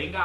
零个